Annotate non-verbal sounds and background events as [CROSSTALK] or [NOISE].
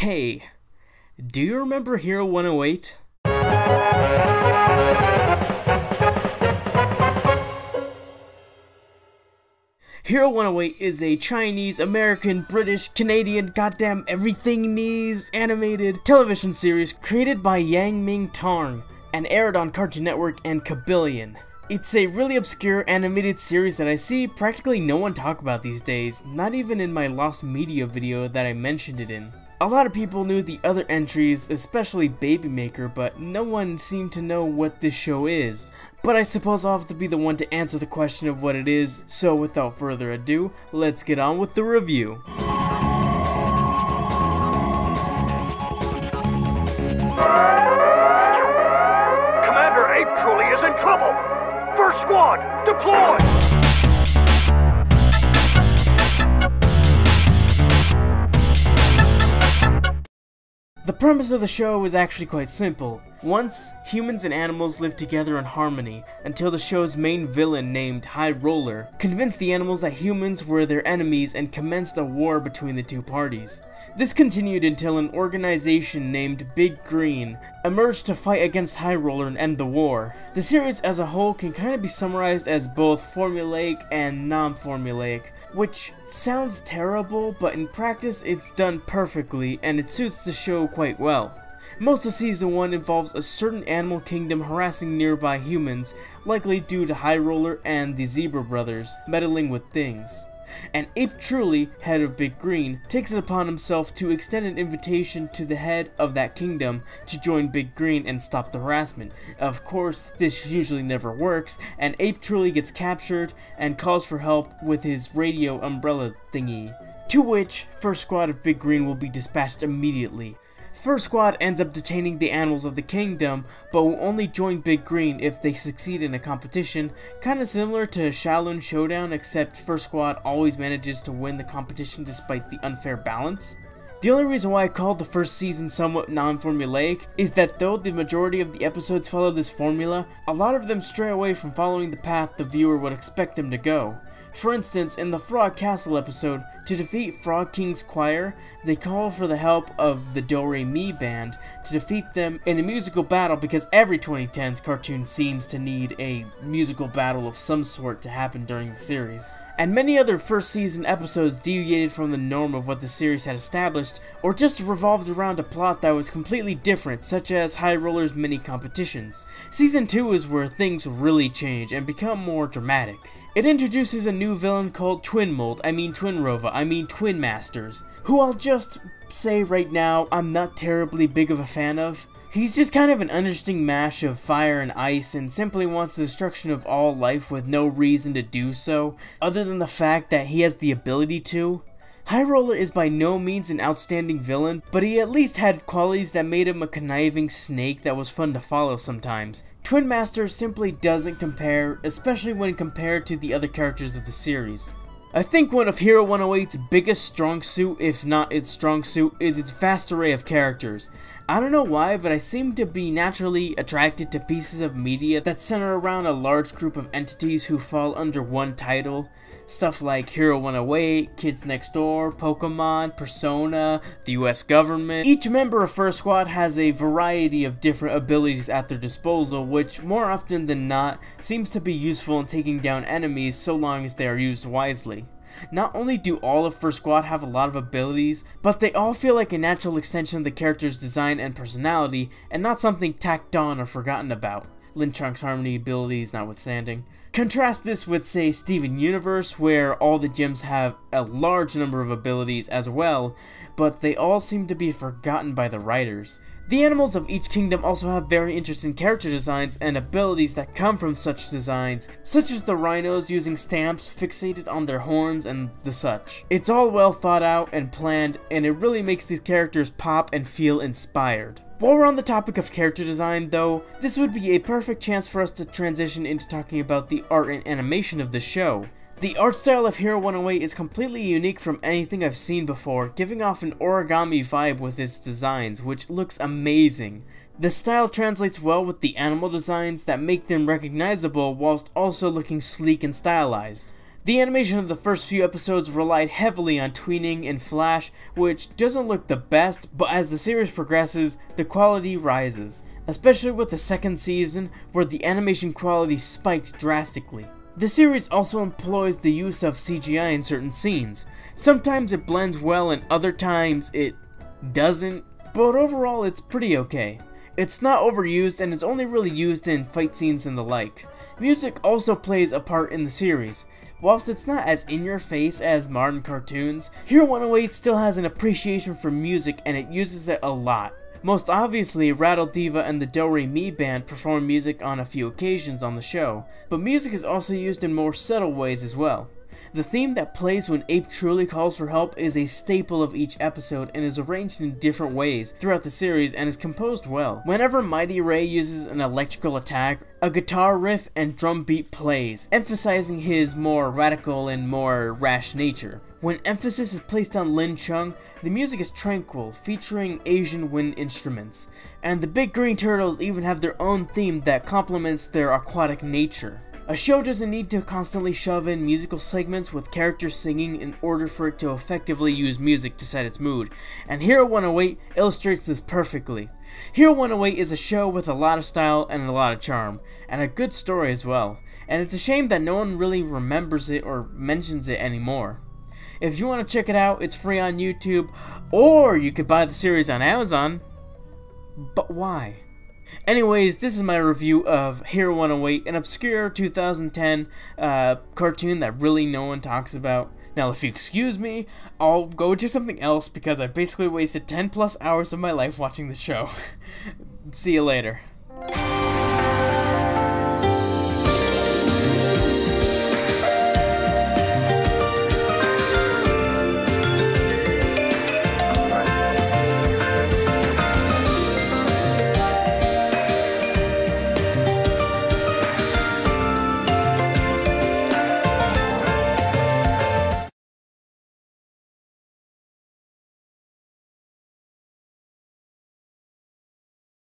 Hey, do you remember Hero 108? Hero 108 is a Chinese, American, British, Canadian, goddamn everything knees animated television series created by Yang Ming Tong and aired on Cartoon Network and Kabillion. It's a really obscure animated series that I see practically no one talk about these days, not even in my Lost Media video that I mentioned it in. A lot of people knew the other entries, especially Baby Maker, but no one seemed to know what this show is. But I suppose I'll have to be the one to answer the question of what it is, so without further ado, let's get on with the review. Commander Ape Truly is in trouble! First squad, deploy! Premise of the show is actually quite simple. Once, humans and animals lived together in harmony until the show's main villain named High Roller convinced the animals that humans were their enemies and commenced a war between the two parties. This continued until an organization named Big Green emerged to fight against High Roller and end the war. The series as a whole can kind of be summarized as both formulaic and non-formulaic, which sounds terrible, but in practice it's done perfectly and it suits the show quite well. Most of Season 1 involves a certain animal kingdom harassing nearby humans, likely due to High Roller and the Zebra Brothers meddling with things. And Ape Truly, head of Big Green, takes it upon himself to extend an invitation to the head of that kingdom to join Big Green and stop the harassment. Of course, this usually never works, and Ape Truly gets captured and calls for help with his radio umbrella thingy. To which, First Squad of Big Green will be dispatched immediately. First Squad ends up detaining the animals of the kingdom, but will only join Big Green if they succeed in a competition, kinda similar to Xiaolin Showdown except First Squad always manages to win the competition despite the unfair balance. The only reason why I called the first season somewhat non-formulaic is that though the majority of the episodes follow this formula, a lot of them stray away from following the path the viewer would expect them to go. For instance, in the Frog Castle episode, to defeat Frog King's choir, they call for the help of the Do-Re-Mi band to defeat them in a musical battle because every 2010s cartoon seems to need a musical battle of some sort to happen during the series. And many other first season episodes deviated from the norm of what the series had established, or just revolved around a plot that was completely different, such as High Roller's mini competitions. Season 2 is where things really change and become more dramatic. It introduces a new villain called Twinmold, I mean Twinrova, I mean Twin Masters, who I'll just say right now I'm not terribly big of a fan of. He's just kind of an uninteresting mash of fire and ice and simply wants the destruction of all life with no reason to do so, other than the fact that he has the ability to. High Roller is by no means an outstanding villain, but he at least had qualities that made him a conniving snake that was fun to follow sometimes. Twin Master simply doesn't compare, especially when compared to the other characters of the series. I think one of Hero 108's biggest strong suit, if not its strong suit, is its vast array of characters. I don't know why, but I seem to be naturally attracted to pieces of media that center around a large group of entities who fall under one title. Stuff like Hero 108, Kids Next Door, Pokemon, Persona, the US government. Each member of First Squad has a variety of different abilities at their disposal, which more often than not seems to be useful in taking down enemies so long as they are used wisely. Not only do all of First Squad have a lot of abilities, but they all feel like a natural extension of the character's design and personality, and not something tacked on or forgotten about. Lin Chung's Harmony abilities notwithstanding. Contrast this with, say, Steven Universe, where all the gems have a large number of abilities as well, but they all seem to be forgotten by the writers. The animals of each kingdom also have very interesting character designs and abilities that come from such designs, such as the rhinos using stamps fixated on their horns and the such. It's all well thought out and planned, and it really makes these characters pop and feel inspired. While we're on the topic of character design though, this would be a perfect chance for us to transition into talking about the art and animation of the show. The art style of Hero 108 is completely unique from anything I've seen before, giving off an origami vibe with its designs, which looks amazing. The style translates well with the animal designs that make them recognizable whilst also looking sleek and stylized. The animation of the first few episodes relied heavily on tweening and flash, which doesn't look the best, but as the series progresses, the quality rises, especially with the second season, where the animation quality spiked drastically. The series also employs the use of CGI in certain scenes. Sometimes it blends well and other times it doesn't, but overall it's pretty okay. It's not overused and it's only really used in fight scenes and the like. Music also plays a part in the series. Whilst it's not as in your face as modern cartoons, Hero 108 still has an appreciation for music and it uses it a lot. Most obviously, Rattle Diva and the Do Re Mi band perform music on a few occasions on the show, but music is also used in more subtle ways as well. The theme that plays when Ape truly calls for help is a staple of each episode and is arranged in different ways throughout the series and is composed well. Whenever Mighty Ray uses an electrical attack, a guitar riff and drum beat plays, emphasizing his more radical and more rash nature. When emphasis is placed on Lin Chung, the music is tranquil, featuring Asian wind instruments, and the Big Green Turtles even have their own theme that complements their aquatic nature. A show doesn't need to constantly shove in musical segments with characters singing in order for it to effectively use music to set its mood, and Hero 108 illustrates this perfectly. Hero 108 is a show with a lot of style and a lot of charm, and a good story as well, and it's a shame that no one really remembers it or mentions it anymore. If you want to check it out, it's free on YouTube, or you could buy the series on Amazon. But why? Anyways, this is my review of Hero 108, an obscure 2010 uh, cartoon that really no one talks about. Now, if you excuse me, I'll go to something else because I basically wasted 10 plus hours of my life watching the show. [LAUGHS] See you later.